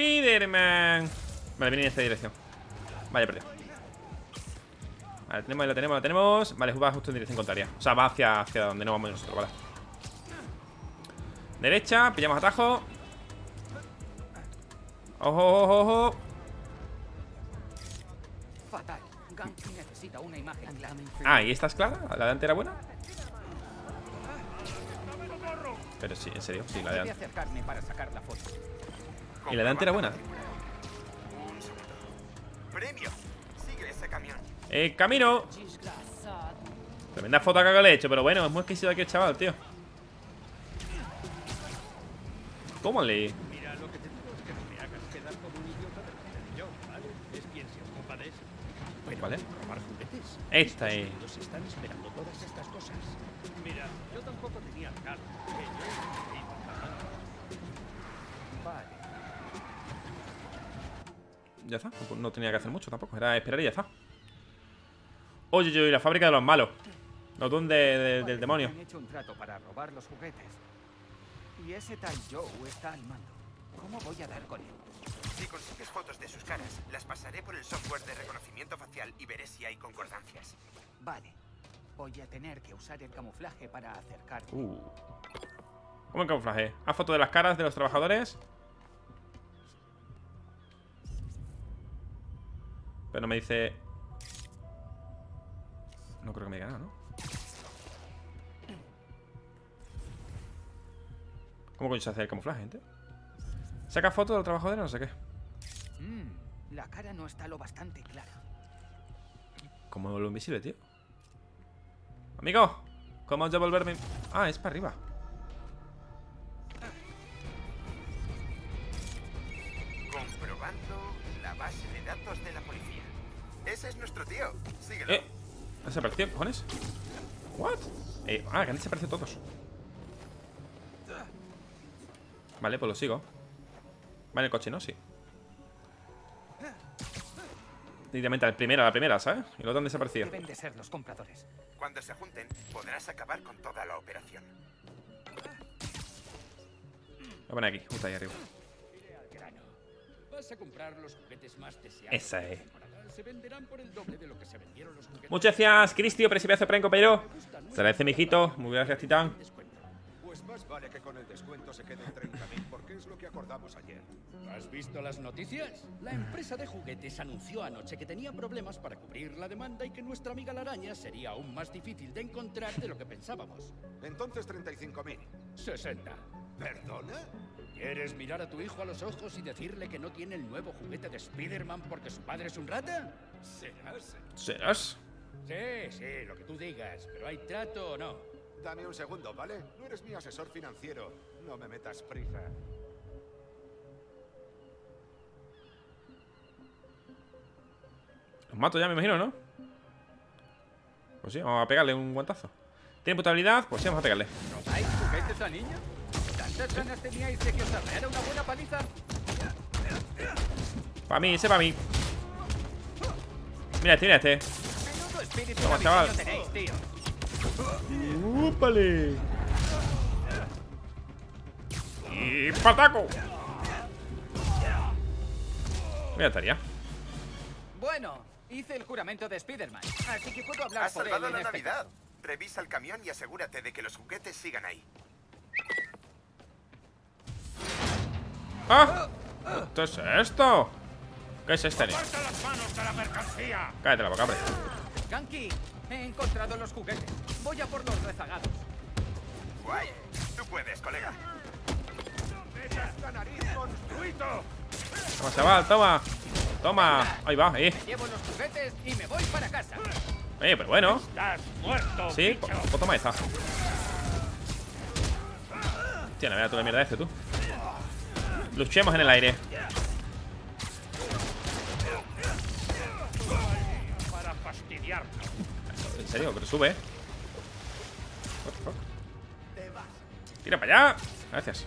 Spiderman. Vale, viene en esta dirección. Vaya, perdido. Vale, tenemos, lo tenemos, lo tenemos. Vale, va justo en dirección contraria. O sea, va hacia, hacia donde no vamos nosotros, vale. Derecha, pillamos atajo. Ojo, ojo, ojo. Fatal. Necesita una imagen clara. Ah, ¿y esta es clara? ¿La de antes era buena? Pero sí, en serio, sí, la de antes. ¿Y la de antes era buena? Un segundo. Premio. Sigue ese camión. ¡Eh, camino! Tremenda foto que le he hecho, pero bueno, es muy exquisito aquí el chaval, tío. ¿Cómo le...? Mira, lo que te digo es que no me hagas quedar como un idiota delante de yo, ¿vale? Es quien se ocupa de eso. Pero ¿Vale? robar juguetes. Esta es. Unidos están esperando todas estas cosas. Mira, yo tampoco tenía claro que yo iba a pagar. Vale. Ya está, no- no tenía que hacer mucho tampoco, era esperar y ya está. Oye, yo, y la fábrica de los malos. Los don de- de- del demonio. Han hecho un trato para robar los juguetes. Y ese tal Joe está al mando. ¿Cómo voy a dar con él? Si consigues fotos de sus caras, las pasaré por el software de reconocimiento facial y veré si hay concordancias. Vale. Voy a tener que usar el camuflaje para acercarme. Uh. ¿Cómo el camuflaje? Haz foto de las caras de los trabajadores. Pero no me dice... No creo que me diga nada, ¿no? ¿Cómo coño se hace el camuflaje, gente? Saca foto de los trabajadores, no sé qué. Mm, la cara no está lo bastante clara. ¿Cómo lo invisible, tío? Amigo, ¿cómo devolverme? Ah, es para arriba. Comprobando la base de datos de la. Ese es nuestro tío. Síguelo. Eh, ¿ha desaparecido, ¿Qué cojones? ¿What? Eh, ah, que han desaparecido todos. Vale, pues lo sigo. Vale, el coche, ¿no? Sí. Directamente al primero, a la primera, ¿sabes? Y los han desaparecido. Deben de ser los compradores. Cuando se junten, podrás acabar con toda la operación. Lo poner aquí, justo ahí arriba. Vas a comprar los juguetes más deseados. Esa es. Se venderán por el doble de lo que se vendieron los juguetes. Muchas gracias, Cristio, de prank, compañero. Se agradece, mijito. Muy gracias, Titán. Pues más vale que con el descuento se queden 30.000 porque es lo que acordamos ayer. ¿Has visto las noticias? La empresa de juguetes anunció anoche que tenía problemas para cubrir la demanda y que nuestra amiga la araña sería aún más difícil de encontrar de lo que pensábamos. Entonces 35.000. 60. ¿Perdona? ¿Quieres mirar a tu hijo a los ojos y decirle que no tiene el nuevo juguete de Spider-Man porque su padre es un rata? ¿Serás? ¿Serás? Sí, sí, lo que tú digas, pero ¿hay trato o no? Dame un segundo, ¿vale? No eres mi asesor financiero. No me metas prisa. Los mato ya, me imagino, ¿no? Pues sí, vamos a pegarle un guantazo. ¿Tiene potabilidad? Pues sí, vamos a pegarle. ¿Hay juguetes a niño? ¿Tantas ganas teníais de que os arreara una buena paliza? Para mí, ese para mí. Mira este, mira este. Menudo espíritu Toma, chaval. ¡Úpale! ¡Y pataco! Mira, estaría. Bueno, hice el juramento de Spider-Man, así que puedo hablar Has por él salvado en la este Navidad. Revisa el camión y asegúrate de que los juguetes sigan ahí. ¡Ah! ¿Qué es esto? ¿Qué es este? mercancía! Cállate la boca, hombre. he encontrado los juguetes. Voy a por los rezagados. Guay. Tú puedes, colega. Toma, chaval, toma. Toma. Ahí va, eh. Llevo los juguetes y me voy para casa. Eh, pero bueno. ¡Estás muerto, Sí, pues, toma esa. Hostia, tú la mierda este, tú. Luchemos en el aire. Para fastidiar. En serio, pero sube? Tira para allá. Gracias.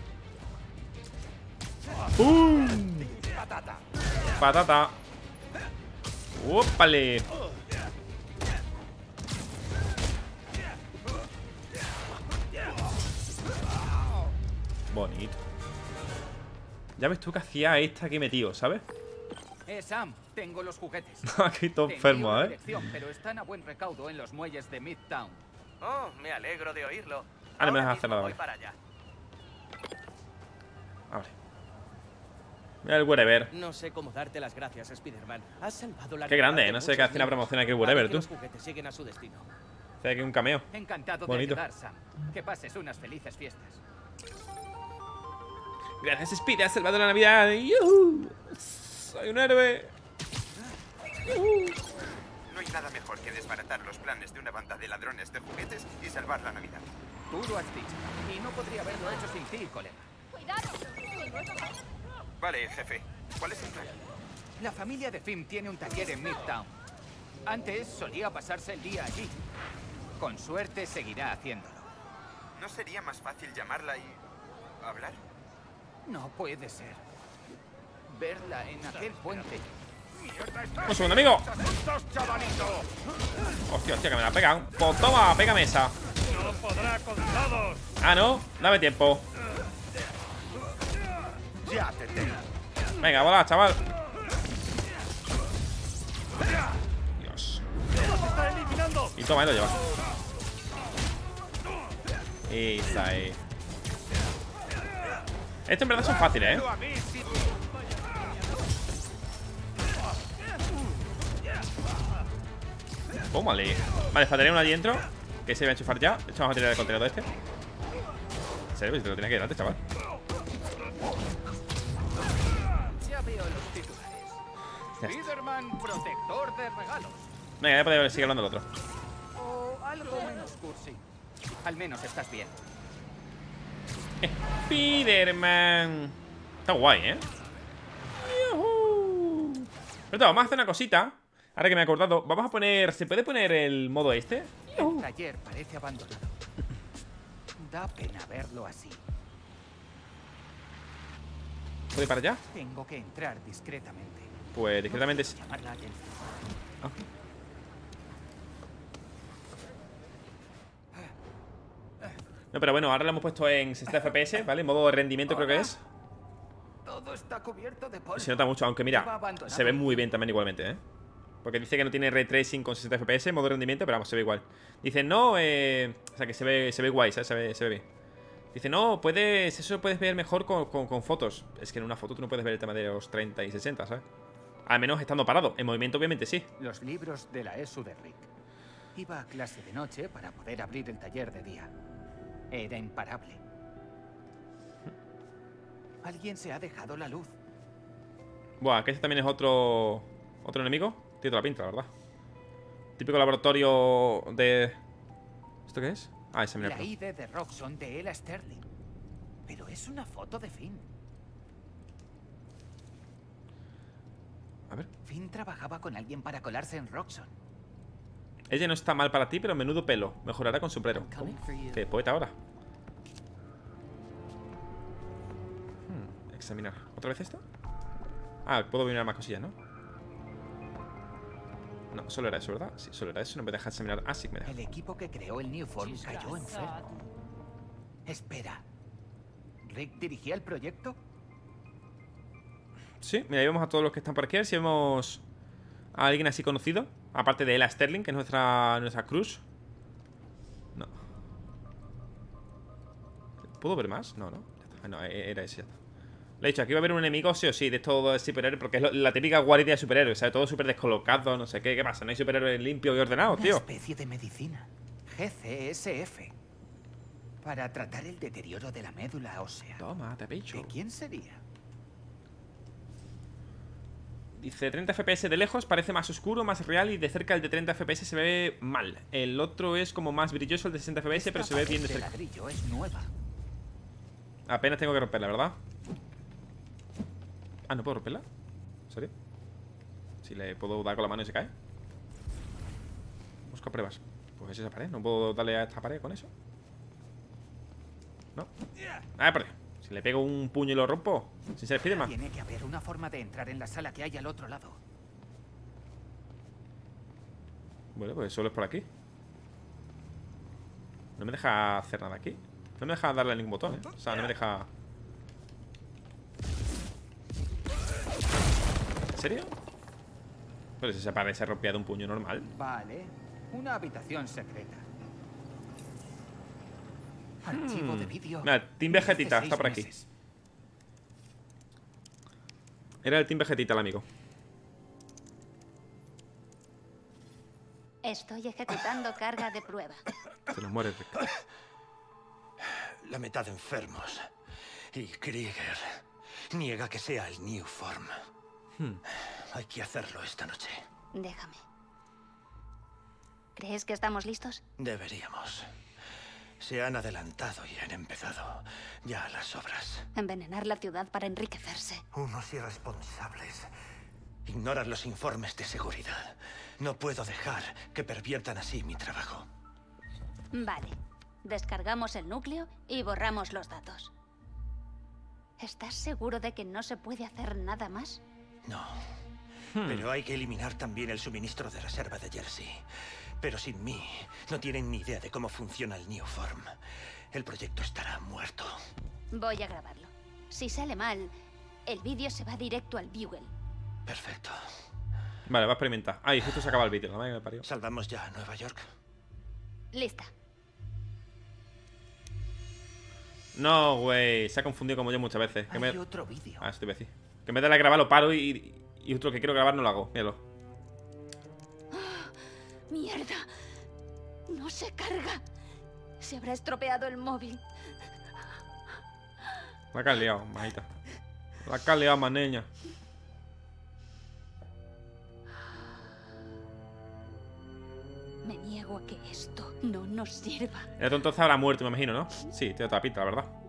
¡Pum! Patata. ¡Ópale! Bonito. Ya ves tú que hacía esta aquí metido, ¿sabes? Eh, Sam, tengo los juguetes. aquí todo Tenía enfermo, ¿eh? dirección, pero están a buen recaudo en los muelles de Midtown. Oh, me alegro de oírlo. Ah, no me dejas hacer nada, voy vale. para allá. Abre. Mira el wherever. No sé cómo darte las gracias, Spider-Man. Has salvado la Qué grande, de ¿eh? No sé qué hace una promoción aquí, wherever, tú. Los juguetes siguen a su destino. Hace aquí un cameo. Encantado Bonito. de ayudar, Sam. Que pases unas felices fiestas. Gracias, Speedy, has salvado la Navidad. ¡Yuhu! Soy un héroe. No hay nada mejor que desbaratar los planes de una banda de ladrones de juguetes y salvar la Navidad. Tú lo has dicho. Y no podría haberlo hecho sin ti, colega. Vale, jefe. ¿Cuál es el plan? La familia de Finn tiene un taller en Midtown. Antes solía pasarse el día allí. Con suerte seguirá haciéndolo. ¿No sería más fácil llamarla y hablar? No puede ser. Verla en aquel puente. Un segundo, amigo. Hostia, hostia, que me la pegan. Pues toma, pégame esa. Ah, no. Dame tiempo. Venga, bola, chaval. Dios. Y toma, ahí lo llevas. Esa ahí. Estos en verdad son fáciles, ¿eh? Tómale. Vale, faltaría uno allí dentro. Que se va a enchufar ya. De hecho, vamos a tirar el contenedor este. En serio, si te lo tenía que antes, chaval. Spiderman protector de regalos. Venga, ya podemos seguir hablando del otro. O algo menos cursi. Al menos estás bien. Spiderman. Está guay, ¿eh? Yujú. Pero vamos a hacer una cosita. Ahora que me he acordado, vamos a poner. ¿Se puede poner el modo este? El taller parece abandonado. Da pena verlo así. ¿Puede ir para allá? Tengo que entrar discretamente. Pues discretamente sí. Llamar la atención. Ah. No, pero bueno, ahora lo hemos puesto en 60 FPS, ¿vale? En modo de rendimiento creo que es. Todo está cubierto de polvo. Se nota mucho, aunque mira, se ve muy bien también igualmente, ¿eh? Porque dice que no tiene ray tracing con 60 FPS, modo de rendimiento, pero vamos, se ve igual. Dice, no, eh, o sea, que se ve, se ve guay, ¿sabes? Se ve, se ve bien. Dice, no, puedes, eso lo puedes ver mejor con, con- con fotos. Es que en una foto tú no puedes ver el tema de los 30 y 60, ¿sabes? Al menos estando parado. En movimiento, obviamente, sí. Los libros de la ESU de Rick. Iba a clase de noche para poder abrir el taller de día. Era imparable. Alguien se ha dejado la luz. Buah, que este también es otro. Otro enemigo. Tiene toda la pinta, la verdad. Típico laboratorio de. ¿Esto qué es? Ah, ese La mira. ID de Roxxon de Ella Sterling. Pero es una foto de Finn. A ver. Finn trabajaba con alguien para colarse en Roxxon. Ella no está mal para ti, pero menudo pelo. Mejorará con for you. ¿Qué? ¿Poeta ahora? Examinar. ¿Otra vez esto? Ah, puedo mirar más cosillas, ¿no? No, solo era eso, ¿verdad? Sí, solo era eso. No me deja examinar. Ah, sí, me deja. El equipo que creó el New Form cayó enfermo. Espera. ¿Rick dirigía el proyecto? Sí, mira, ahí vemos a todos los que están por aquí. A ver si vemos a alguien así conocido. Aparte de Ella Sterling, que es nuestra, nuestra cruz. No. ¿Puedo ver más? No, no. Ah, No, e- era ese, ya está. Le he dicho, aquí va a haber un enemigo sí o sí de estos superhéroes, porque es la típica guarida de superhéroes, ¿sabes? Todo súper descolocado, no sé qué. ¿Qué pasa? ¿No hay superhéroes limpios y ordenados, Una tío? especie de medicina. GCSF. Para tratar el deterioro de la médula ósea. Toma, te picho. ¿De quién sería? Dice 30 FPS de lejos parece más oscuro, más real y de cerca el de 30 FPS se ve mal. El otro es como más brilloso, el de 60 FPS, pero se ve bien de cerca. es nueva. Apenas tengo que romperla, ¿verdad? Ah, ¿no puedo romperla? ¿En serio? Si le puedo dar con la mano y se cae Busca pruebas Pues es esa pared, ¿no puedo darle a esta pared con eso? No Ah, Dios. Si le pego un puño y lo rompo Sin ser Spiderman Tiene que haber una forma de entrar en la sala que hay al otro lado. Bueno, pues solo es por aquí No me deja hacer nada aquí No me deja darle a ningún botón, ¿eh? O sea, no me deja... serio? Pero si se parece rompía de un puño normal. Vale. Una habitación secreta. Archivo de vídeo. Hmm. Mira, Team Vegetita, está por aquí. meses. Era el Team Vegetita el amigo. Estoy ejecutando carga de prueba. Se nos muere Rick. La mitad enfermos. Y Krieger niega que sea el New Form. Hay que hacerlo esta noche. Déjame. ¿Crees que estamos listos? Deberíamos. Se han adelantado y han empezado ya las obras. Envenenar la ciudad para enriquecerse. Unos irresponsables. Ignoran los informes de seguridad. No puedo dejar que perviertan así mi trabajo. Vale. Descargamos el núcleo y borramos los datos. ¿Estás seguro de que no se puede hacer nada más? No. Pero hay que eliminar también el suministro de reserva de Jersey. Pero sin mí, no tienen ni idea de cómo funciona el New Form. El proyecto estará muerto. Voy a grabarlo. Si sale mal, el vídeo se va directo al Bugle. Perfecto. Vale, va a experimentar. Ay, justo se acaba el vídeo, la madre que me parió. ¿Salvamos ya a Nueva York? Lista. No, güey. Se ha confundido como yo muchas veces. Me... Hay otro vídeo. Ah, te iba a decir. Que en vez de la grabar lo paro y, y otro que quiero grabar no lo hago. Míralo. ¡Mierda! No se carga. Se habrá estropeado el móvil. La que has liado, manita. La que has liado, maneña. Me niego a que esto no nos sirva. El otro entonces habrá muerto, me imagino, ¿no? Sí, tiene toda la pinta, la verdad.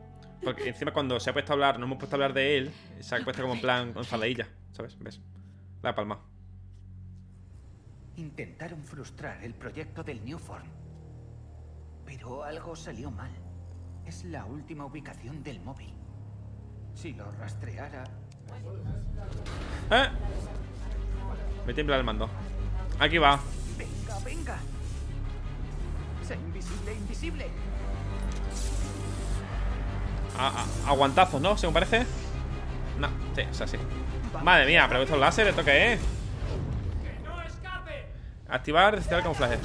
Porque encima cuando se ha puesto a hablar, no hemos puesto a hablar de él, se ha puesto como en plan enfadadilla, ¿sabes? ¿Ves? La ha palmado. Intentaron frustrar el proyecto del New Form. Pero algo salió mal. Es la última ubicación del móvil. Si lo rastreara... ¿Eh? Me tiembla el mando. Aquí va. ¡Venga, venga! ¡Sé invisible, invisible! A- a- aguantazos, ¿no? Según parece. No, sí, o sea, sí. Madre mía, pero estos láser, ¿esto qué es? Activar, desactivar el camuflaje.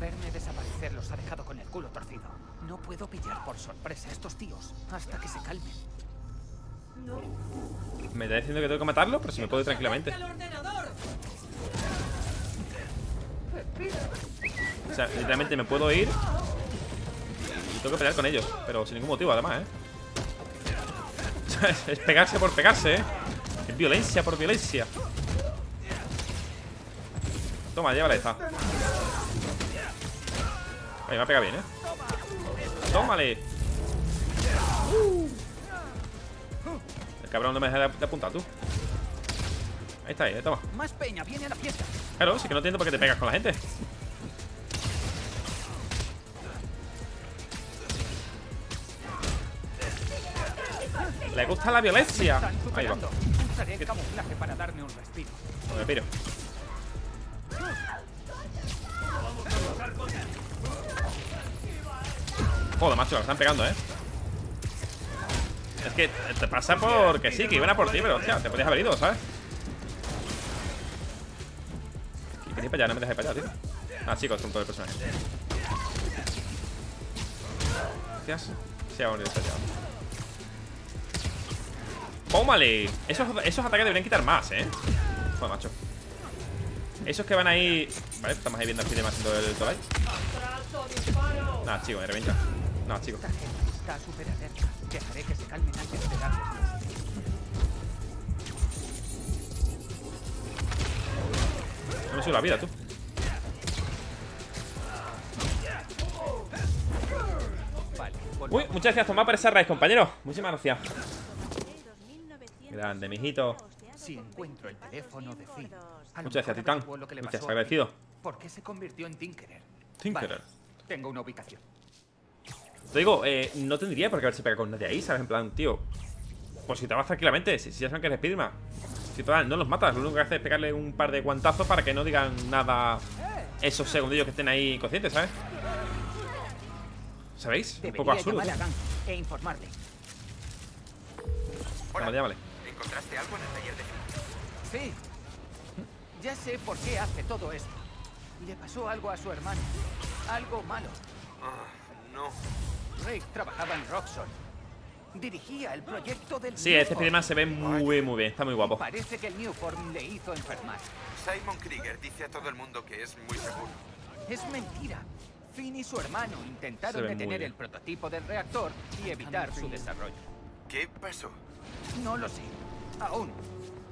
Verme desaparecer los ha dejado con el culo torcido. No puedo pillar por sorpresa a estos tíos hasta que se calmen. Me está diciendo que tengo que matarlo, pero si me puedo ir tranquilamente. O sea, literalmente me puedo ir y tengo que pelear con ellos, pero sin ningún motivo, además, ¿eh? Es- pegarse por pegarse, ¿eh? Es violencia por violencia. Toma, llévala esta. Ahí me ha pegado bien, ¿eh? Tómale. El cabrón no me deja de, apuntar, tú. Ahí está, ahí, toma. Más peña, viene a la fiesta. Claro, sí que no entiendo por qué te pegas con la gente. Le gusta la violencia. Ahí va. Usaré el camuflaje para darme un respiro. Me piro. Joder, macho, me están pegando, ¿eh? Es que te pasa porque sí, que iban a por ti, pero hostia, te podías haber ido, ¿sabes? Y para allá, no me dejes para allá, tío. Ah, chicos, tonto el personaje. Hostias. Se ha unido. ¡Tómale! Esos, esos ataques deberían quitar más, ¿eh? Joder, macho. Esos que van ahí... Vale, estamos ahí viendo aquí demás haciendo el Tolai. Nada, chico, me revienta. No, chico. Esta gente está súper alerta. Dejaré que se calmen antes de darles luz. No me sube la vida, tú. Uy, muchas gracias, Tomás, por esa raíz, compañero. Muchísimas gracias. Grande, mijito. Si encuentro el teléfono de Finn, Muchas gracias, Titán. Muchas agradecido. ¿Por qué se convirtió en Tinkerer? Tinkerer. Vale, tengo una ubicación. Te digo, eh, no tendría por qué haberse pegado con nadie ahí, ¿sabes? En plan, tío. Pues si te vas tranquilamente, si, si ya saben que eres Spiderman. Si total, no los matas, lo único que haces es pegarle un par de guantazos para que no digan nada esos segundillos que estén ahí conscientes, ¿sabes? ¿Sabéis? Un poco absurdo. e informarle. Llámale, llámale. ¿Encontraste algo en el taller de Finn? Sí. Ya sé por qué hace todo esto. Le pasó algo a su hermano. Algo malo. Ah, no. Rick trabajaba en Roxxon. Dirigía el proyecto del Sí, este. Spiderman se ve muy, muy bien. Está muy guapo. Parece que el Newform le hizo enfermar. Simon Krieger dice a todo el mundo que es muy seguro. Es mentira. Finn y su hermano intentaron detener el prototipo del reactor y evitar su desarrollo. ¿Qué pasó? No lo sé. Aún.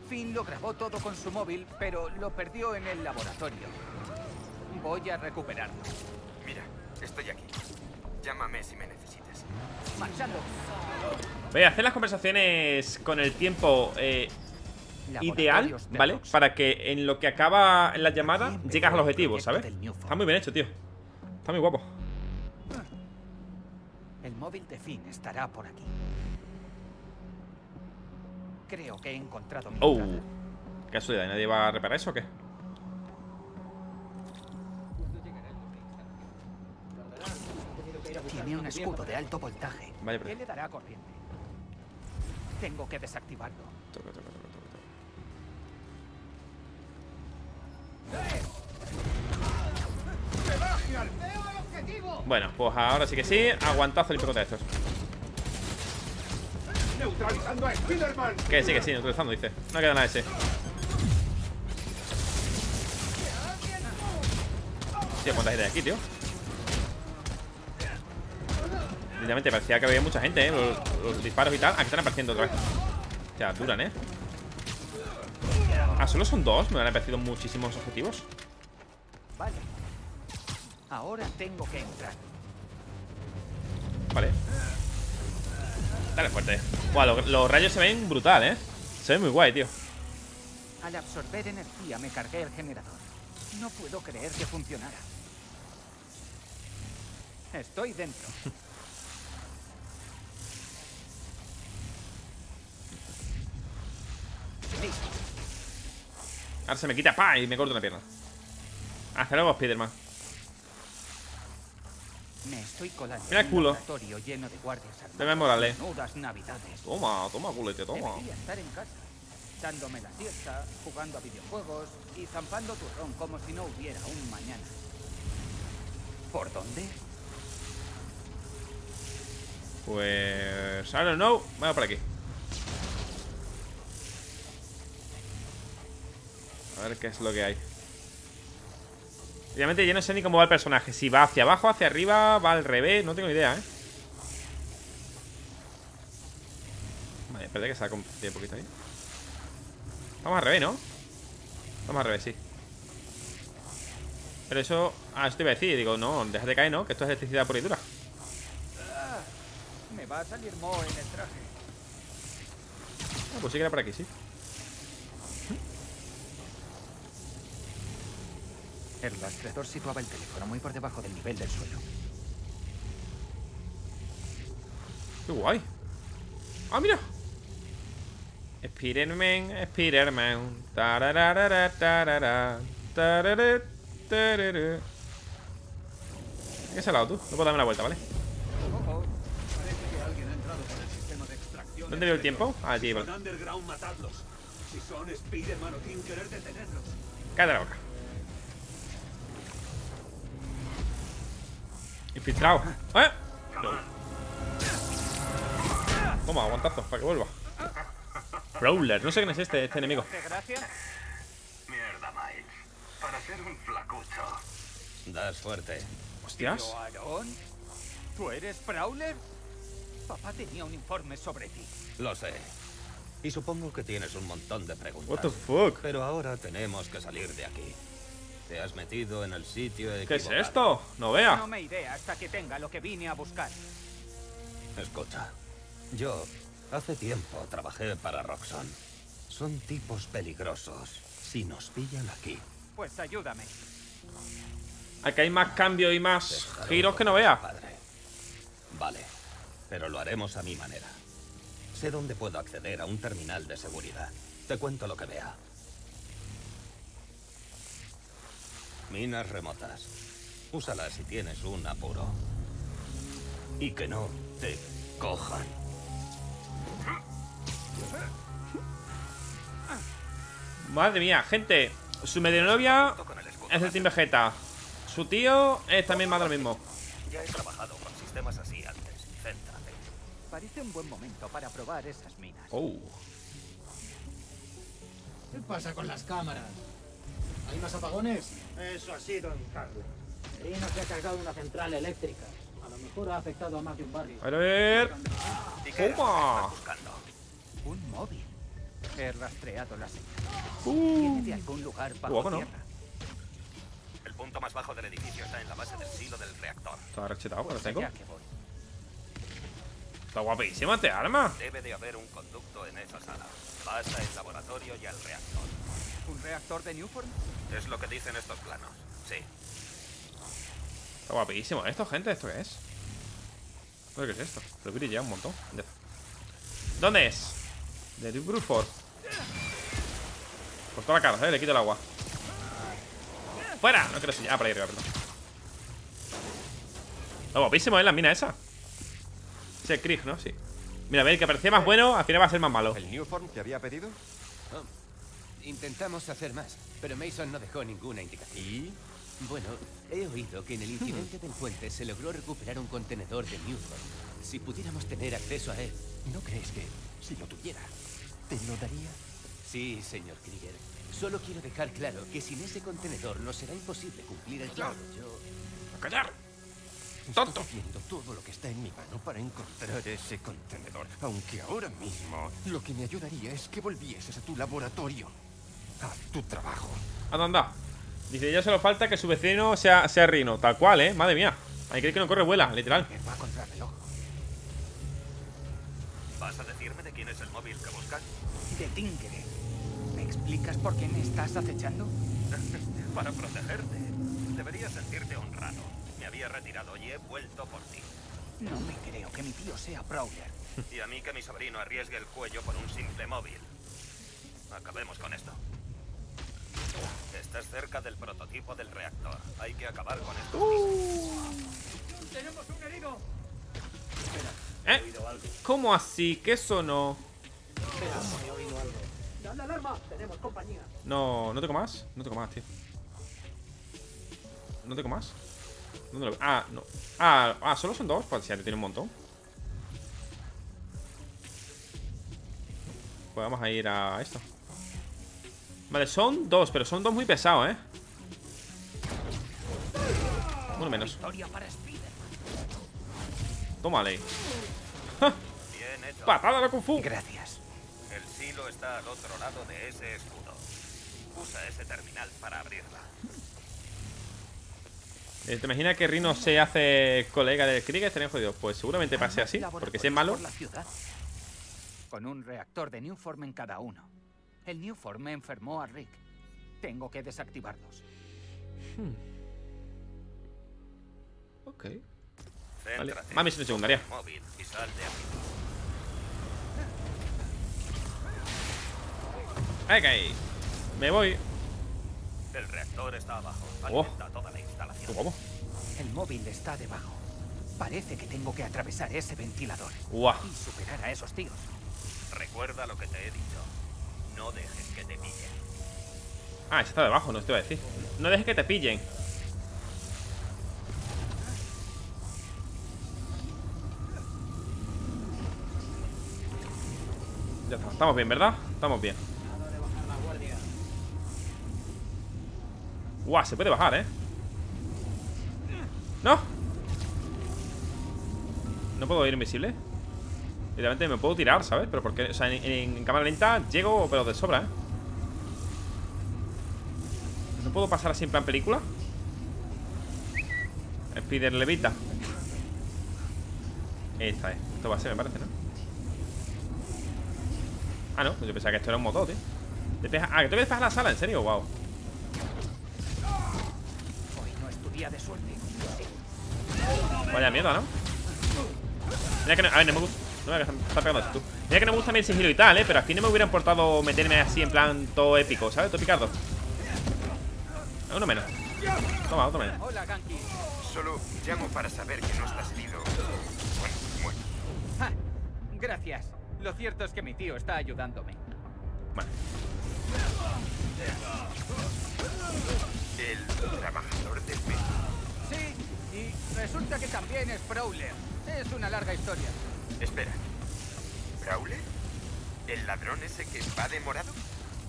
Finn lo grabó todo con su móvil, pero lo perdió en el laboratorio. Voy a recuperarlo. Mira, estoy aquí. Llámame si me necesitas. Marchando. Voy a hacer las conversaciones con el tiempo eh, ideal, ¿vale? Para que en lo que acaba en la llamada llegas al objetivo, ¿sabes? Está muy bien hecho, tío. Está muy guapo. El móvil de Finn estará por aquí. Creo que he encontrado mi Oh, entrada. qué casualidad. ¿Nadie va a reparar eso o qué? Tiene un escudo de alto voltaje. Vaya, pero- ¿Qué le dará corriente? Tengo que desactivarlo. Toca, toca, toca, toca, toca. Bueno, pues ahora sí que sí. Aguantazo el picote de estos. ¡Neutralizando a Spider-Man! Que sí, que sí, neutralizando, dice. No queda nada ese. Tío, cuánta gente hay aquí, tío. Literalmente parecía que había mucha gente, ¿eh? Los, los disparos y tal. Aquí están apareciendo otra vez. O sea, duran, ¿eh? Ah, solo son dos. Me han aparecido muchísimos objetivos. Vale. Ahora tengo que entrar. Vale. Dale fuerte. Buah, lo- los rayos se ven brutal, ¿eh? Se ve muy guay, tío. Al absorber energía me cargué el generador. No puedo creer que funcionara. Estoy dentro. Listo. Ahora se me quita, pa, y me corto una pierna. Hasta luego, Spiderman. Me estoy colando Mira el culo. lleno de guardias. Deme Morales. Menudas navidades. Toma, toma, culete, toma. Debería estar en casa, dándome la siesta, jugando a videojuegos y zampando turrón como si no hubiera un mañana. ¿Por dónde? Pues... I don't know. Vamos por aquí. A ver qué es lo que hay. Obviamente yo no sé ni cómo va el personaje. Si va hacia abajo, hacia arriba, va al revés. No tengo ni idea, ¿eh? Vale, espérate que se ha confundido un poquito ahí. Vamos al revés, ¿no? Vamos al revés, sí. Pero eso... Ah, eso te iba a decir. Digo, no, déjate caer, ¿no? Que esto es electricidad pura y dura. Ah, me va a salir mo en el traje. Ah, pues sí que era por aquí, sí. El rastreador situaba el teléfono muy por debajo del nivel del suelo. Qué guay. Ah, mira. Spiderman, Spiderman. Tararara, tarara, tarara, tarara. ¿Qué has lado tú? No puedo darme la vuelta, ¿vale? ¿Dónde veo el tiempo? Ah, aquí, vale. Underground, matadlos. Si son Spider-Man o sin querer detenerlos. Cállate la boca. Infiltrado. ¿Eh? Toma, aguantazo, para que vuelva. Prowler, no sé quién es este, este enemigo. Gracias. Mierda, Miles. Para ser un flacucho. Das fuerte. Hostias. ¿Tú eres Prowler? Papá tenía un informe sobre ti. Lo sé. Y supongo que tienes un montón de preguntas. What the fuck? Pero ahora tenemos que salir de aquí. Te has metido en el sitio ¿Qué es esto? No vea. No me iré hasta que tenga lo que vine a buscar. Escucha, yo hace tiempo trabajé para Roxxon. Son tipos peligrosos. Si nos pillan aquí, Pues ayúdame. Aquí hay más cambio y más dejaré giros que no vea. Padre. Vale, pero lo haremos a mi manera. Sé dónde puedo acceder a un terminal de seguridad. Te cuento lo que vea. Minas remotas. Úsalas si tienes un apuro. Y que no te cojan. Madre mía, gente. Su medio novia es el. Team Vegeta. Su tío es también más de lo mismo. Ya he trabajado con sistemas así antes. Céntrate. Parece un buen momento para probar esas minas. Oh. ¿Qué pasa con las cámaras? ¿Hay más apagones? Eso ha sido en Carlos. Rino se ha cargado una central eléctrica. A lo mejor ha afectado a más de un barrio. A ver. Toma. Un móvil. He rastreado la señal. Uh. Viene de algún lugar bajo tierra. El punto más bajo del edificio está en la base del silo del reactor. Está rechetado, pero Pues tengo. que. Está guapísima este arma. Debe de haber un conducto en esa sala. Pasa el laboratorio y al reactor. ¿Un reactor de Newform? Es lo que dicen estos planos. Sí. Está guapísimo esto, gente. ¿Esto qué es? No sé qué es esto. Pero brilla un montón. ¿Dónde es? De Duke Bruford. Por toda la cara, ¿sabes? Le quito el agua. ¡Fuera! No quiero seguir. Ah, por ahí arriba, perdón. Está guapísimo, ¿eh? La mina esa. Sí, el Krieg, ¿no? Sí. Mira, ve, el que parecía más bueno, al final va a ser más malo. ¿El Newform que había pedido? Intentamos hacer más, pero Mason no dejó ninguna indicación. ¿Y? Bueno, he oído que en el incidente del puente se logró recuperar un contenedor de Newform. Si pudiéramos tener acceso a él. ¿No crees que si lo tuviera, te lo daría? Sí, señor Krieger. Solo quiero dejar claro que sin ese contenedor nos será imposible cumplir el plan. Yo... ¡A callar! ¡Tonto! Estoy haciendo todo lo que está en mi mano para encontrar ese contenedor. Aunque ahora mismo lo que me ayudaría es que volvieses a tu laboratorio. Haz tu trabajo. Anda, anda. Dice, ya solo falta que su vecino sea, sea Rino. Tal cual, ¿eh? Madre mía. Hay que ir que no corre, vuela, literal. Va a contrarreloj. ¿Vas a decirme de quién es el móvil que buscas? De Tingere. ¿Me explicas por qué me estás acechando? Para protegerte. Deberías sentirte honrado. Me había retirado y he vuelto por ti. No me creo que mi tío sea Prowler. Y a mí que mi sobrino arriesgue el cuello por un simple móvil. Acabemos con esto. Estás cerca del prototipo del reactor. Hay que acabar con esto. ¡Tenemos un herido! ¿Eh? ¿Cómo así? ¿Qué sonó? Espera, he oído algo. ¡Dale alarma! Tenemos compañía. No, no tengo más. No tengo más, tío. No tengo más. ¿Dónde lo Ah, no. Ah, ah, solo son dos. Pues ya te tiene un montón. Pues vamos a ir a esto. Vale, son dos, pero son dos muy pesados, ¿eh? Uno menos. Tómale. Hecho. Patada de Kung Fu. Gracias. El silo está al otro lado de ese escudo. Usa ese terminal para abrirla. Eh, ¿Te imaginas que Rino se hace colega del Krieg? Estaría jodido. Pues seguramente pase así, porque si es malo. la. Con un reactor de Newform en cada uno. El Newform me enfermó a Rick. Tengo que desactivarlos. Ok. Vale. Más misión secundaria. Ok. Me voy. El reactor está abajo. Oh. Toda la instalación. Guapo. El móvil está debajo. Parece que tengo que atravesar ese ventilador. Y superar a esos tíos. Recuerda lo que te he dicho. No dejes que te pillen. Ah, está debajo, no te iba a decir. No dejes que te pillen. Ya está, estamos bien, ¿verdad? Estamos bien. Guau, se puede bajar, ¿eh? ¡No! No puedo ir invisible Literalmente me puedo tirar, ¿sabes? Pero porque, o sea, en, en- en cámara lenta llego, pero de sobra, ¿eh? ¿No puedo pasar así en plan película? Spider levita Esta es, esto va a ser, me parece, ¿no? Ah, no, yo pensaba que esto era un motor, tío Despeja- Ah, que tengo que despejar la sala, ¿en serio? Wow Hoy no es tu día de suerte. Vaya mierda, ¿no? Mira que no, a ver, no me gusta. No me está pegando esto tú. Mira que no me gusta el sigilo y tal, ¿eh? Pero aquí no me hubiera importado meterme así en plan todo épico, ¿sabes? Todo picardo. Uno menos. Toma, otro menos. Hola, Ganki. Solo llamo para saber que no estás herido. Bueno. Ah, gracias. Lo cierto es que mi tío está ayudándome. Vale. El trabajador de fe. Sí, y resulta que también es Prowler. Es una larga historia. Espera. ¿Brawler? ¿El ladrón ese que va de morado?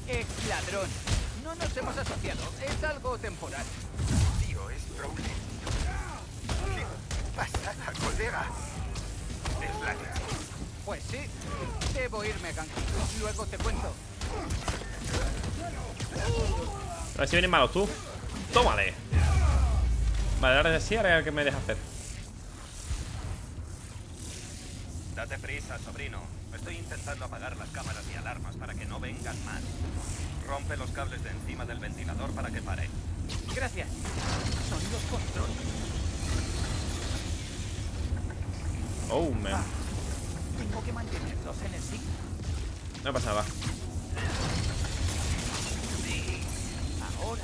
Ex ladrón. No nos hemos asociado. Es algo temporal. Tío, es Brawler. ¿Qué pasa, colega? Es la. Pues sí. Debo irme, Ganky. Luego te cuento. A ver si vienen malos tú. Tómale. Vale, ahora sí, ahora que me deja hacer. Date prisa, sobrino. Estoy intentando apagar las cámaras y alarmas para que no vengan más. Rompe los cables de encima del ventilador para que pare. Gracias. Son los controles. Oh, man. Tengo que mantenerlos en el sitio. No pasa nada. Ahora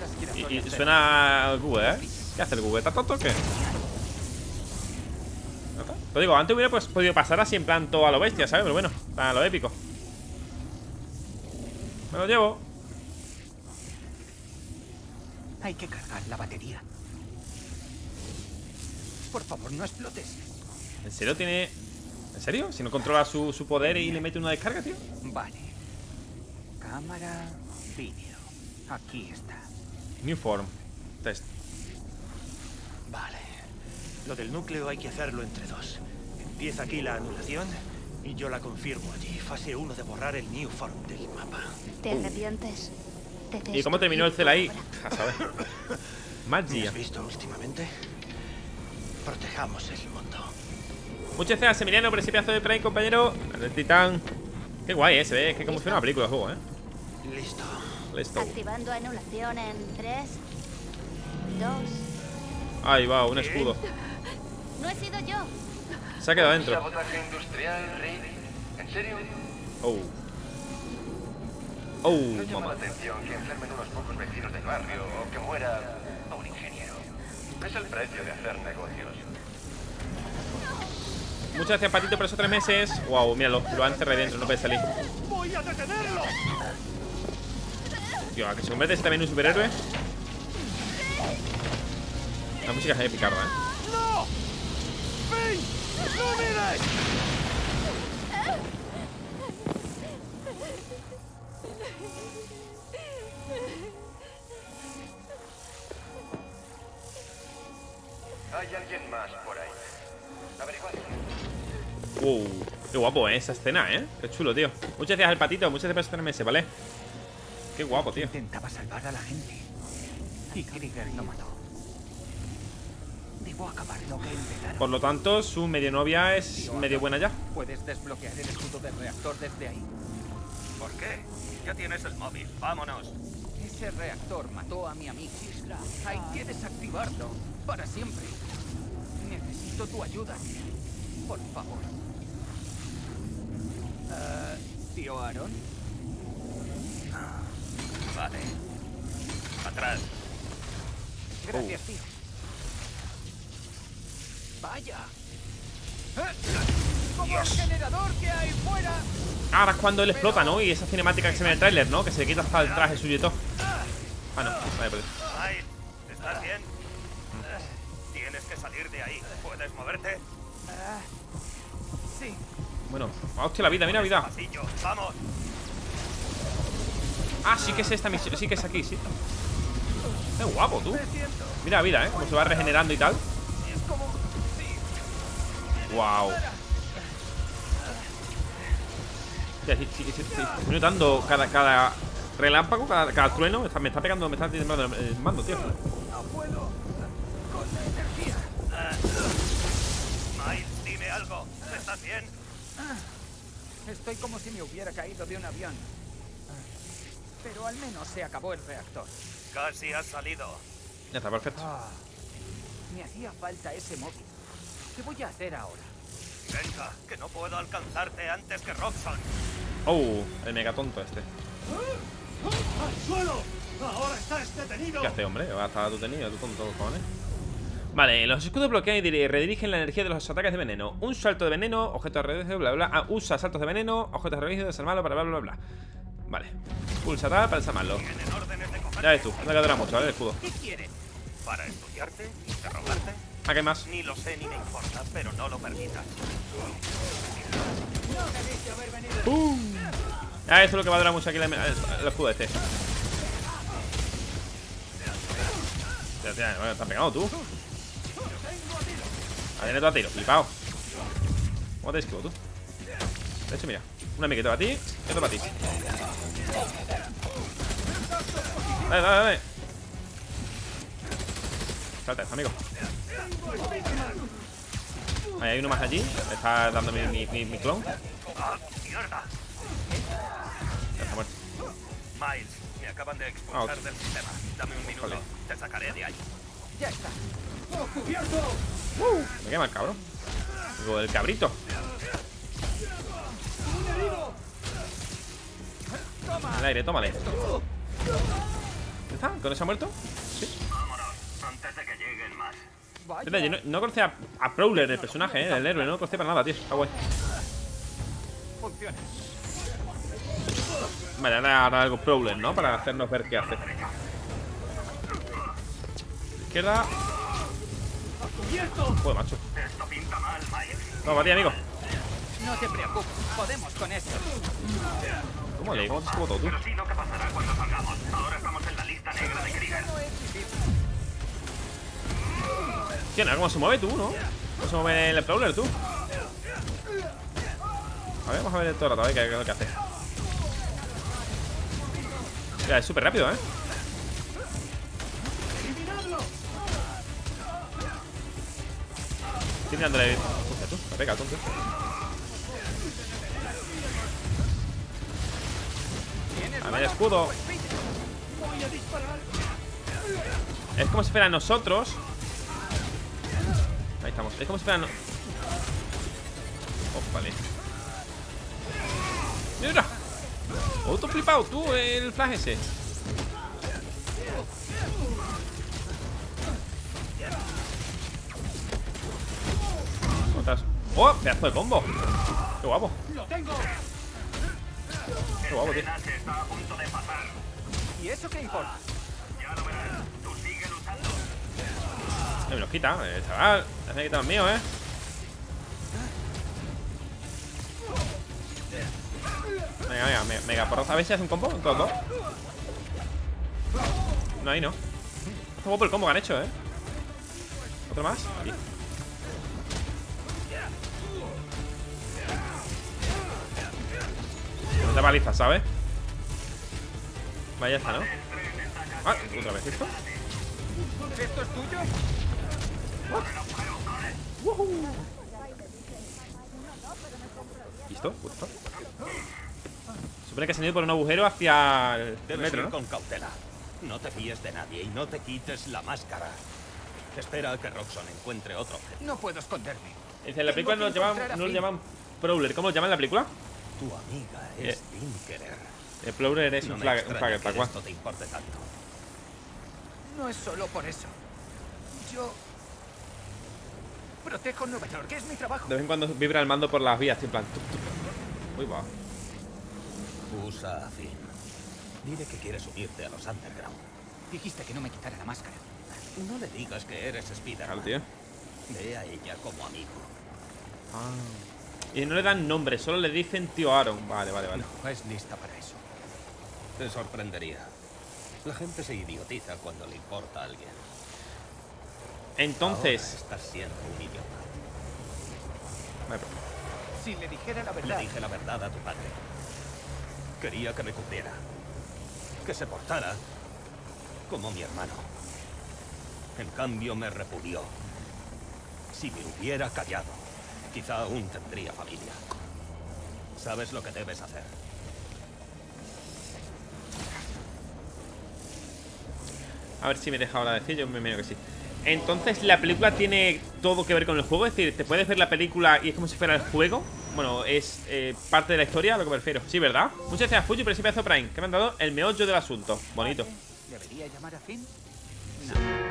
los sí que Y, y suena al Google, ¿eh? ¿Qué hace el Google? ¿Está tonto o qué? Lo digo, antes hubiera pues, podido pasar así en plan todo a lo bestia, ¿sabes? Pero bueno, a lo épico. Me lo llevo. Hay que cargar la batería. Por favor, no explotes. ¿En serio tiene...? ¿En serio? Si no controla su, su poder y le mete una descarga, tío. Vale. Cámara, vídeo. Aquí está. New form. Test. Lo del núcleo hay que hacerlo entre dos. Empieza aquí la anulación y yo la confirmo allí. Fase 1 de borrar el New Form del mapa. ¿Te arrepientes? Te ¿Y cómo terminó el cel ahí? A saber. ¿Me Magia. has visto últimamente? Protejamos el mundo. Muchas gracias, Emiliano, por ese pedazo de Prime, compañero. El titán. Qué guay, eh. Se ve es que como si fuera una película de juego, eh. Listo. Listo. Activando anulación en 3, 2. Ahí va, un escudo. No he sido yo. Se ha quedado dentro. ¿En serio? Oh. Oh, No llama mamá. la atención que enfermen unos pocos vecinos del barrio o que muera un ingeniero. Es el precio de hacer negocios. Muchas gracias, Patito, por esos tres meses. Wow, míralo, lo han cerrado dentro, no puede salir. ¡Voy a detenerlo! Tío, a que se convierte también en un superhéroe. La música es épica, ¿verdad? ¡No! Hay alguien más por ahí. Averiguad. Wow, qué guapo, ¿eh? Esa escena, ¿eh? Qué chulo, tío. Muchas gracias al patito, muchas gracias por meses, ¿vale? Qué guapo, tío. Intentaba salvar a la gente. Y Krieger lo mató. Debo acabar lo que empezaron. Por lo tanto, su medio novia es medio buena ya. Puedes desbloquear el escudo del reactor desde ahí. ¿Por qué? Ya tienes el móvil. Vámonos. Ese reactor mató a mi amigo. Hay que desactivarlo. Para siempre. Necesito tu ayuda. Por favor. Ah, Tío Aaron. Vale. Atrás. Gracias, tío. Vaya. ¡Como el generador que hay fuera! Ahora es cuando él explota, ¿no? Y esa cinemática que se ve en el tráiler, ¿no? Que se le quita hasta el traje suyo y todo. Ah, no. Vale. Miles, ¿estás bien? Tienes que salir de ahí. ¿Puedes moverte? Sí. Bueno. Hostia, la vida, mira la vida. Vamos. Ah, sí que es esta misión. Sí que es aquí, sí. Qué guapo, tú. Mira la vida, ¿eh? Como se va regenerando y tal. Wow. Ya, sí, sí, sí, sí. Estoy notando cada, cada relámpago, cada, cada trueno. me está- Me está pegando, me está temblando el el mando, tío. No puedo. Con la energía. Miles, dime algo. ¿Estás bien? Estoy como si me hubiera caído de un avión. Pero al menos se acabó el reactor. Casi has salido. Ya está, perfecto. Ah, me hacía falta ese móvil. ¿Qué voy a hacer ahora? Venga, que no puedo alcanzarte antes que Robson. Oh, el mega tonto este. ¡Al suelo! ¡Ahora estás detenido! ¿Qué hace, hombre? Va a estar detenido, tú tonto, cojones. Vale, los escudos bloquean y dir- redirigen la energía de los ataques de veneno. Un salto de veneno, objeto reducido, bla bla. Ah, usa saltos de veneno, objetos reducidos, desarmarlo, para bla bla bla. Vale. Pulsa tal para desarmarlo. Ya ves tú, no le dura mucho, ¿vale? El escudo. ¿Qué quiere? ¿Para estudiarte? ¿Interrogarte? ¿A qué más? Ni lo sé ni me importa, pero no lo permitas. Ah, esto es lo que va a durar mucho aquí el, el- escudo este. Tía, tía, bueno, ¿te has pegado tú? A ver, tú a tiro, flipado. ¿Cómo te esquivo tú? De hecho, mira, un amiguito para ti y otro para ti. Dale, dale, dale. Salta, amigo. Ahí hay uno más allí. Me está dando mi, mi, mi, mi clon. Ya está muerto. Miles, me acaban de expulsar del sistema. Dame un minuto. Te sacaré de ahí. ¡Ya está! ¡Oh, cubierto! Me quema el cabrón. Digo, el cabrito. ¡Un herido! En el aire, tómale. ¿Ya está? ¿Con eso ha muerto? Yo no, no conocía a, a Prowler, el personaje, eh, el héroe. No lo conocía para nada, tío. Está guay. Vale, ahora ahora algo Prowler, ¿no? Para hacernos ver qué hace. Izquierda. Joder, macho. Esto pinta mal, Miles. No, ti, amigo. No te preocupes, podemos con esto. ¿Cómo le? ¿Cómo escupo todo tú? Pero sí, ¿no qué pasará cuando salgamos? Ahora estamos en la lista negra de Krieger. Tío, ¿cómo se mueve tú, no? ¿Cómo se mueve el Prowler tú? A ver, vamos a ver todo el rato, a ver qué, es lo que hace. Ya, es súper rápido, ¿eh? Estoy tirándole. Hostia, tú, me pega, tonto. A ver, escudo. Es como si fueran nosotros. Estamos. Es como si Oh, vale. ¡Mira! ¡Oh, tú flipado! ¡Tú, el flash ese! ¿Cómo estás? ¡Oh! ¡Pedazo de combo! ¡Qué guapo! ¡Lo tengo! ¡Qué guapo, tío! ¿Y eso qué importa? Me los quita, eh, chaval. Ya me quita los míos, eh. Venga, venga, me- mega porrazo. A ver si hace un combo los dos. No, ahí no. Está guapo el combo que han hecho, eh. ¿Otro más? Aquí. Te paliza, ¿sabes? Vaya, ya está, ¿no? Ah, otra vez esto. ¿Esto es tuyo? ¿Listo? Supone que se han ido por un agujero hacia el Debes metro, ir ¿no? con cautela. No te fíes de nadie y no te quites la máscara. Espera a que Roxxon encuentre otro objeto. No puedo esconderme. Dice, en la película no lo llaman, no lo Finn. llaman Prowler. ¿Cómo lo llaman en la película? Tu amiga Eh. es Tinkerer. El Prowler es No un flagger, te importe tanto. No es solo por eso. Yo protejo Nueva York, es mi trabajo. De vez en cuando vibra el mando por las vías, en plan. Uy, va. Usa a Finn. Dile que quieres unirte a los Underground. Dijiste que no me quitara la máscara. No le digas que eres Spider. Claro, tío. Ve a ella como amigo. Ah. Y no le dan nombre, solo le dicen tío Aaron. Vale, vale, vale. No es lista para eso. Te sorprendería. La gente se idiotiza cuando le importa a alguien. Entonces. Ahora estás siendo un idiota. Si le dijera la Le verdad. dije la verdad a tu padre. Quería que me cumpliera. Que se portara como mi hermano. En cambio me repudió. Si me hubiera callado, quizá aún tendría familia. ¿Sabes lo que debes hacer? A ver si me deja ahora decir, yo me imagino que sí. Entonces, ¿la película tiene todo que ver con el juego? Es decir, ¿te puedes ver la película y es como si fuera el juego? Bueno, es eh, parte de la historia a lo que me refiero. Sí, ¿verdad? Muchas gracias, Fuji, por ese pedazo Prime, que me han dado el meollo del asunto. Bonito. ¿Debería llamar a Finn? No.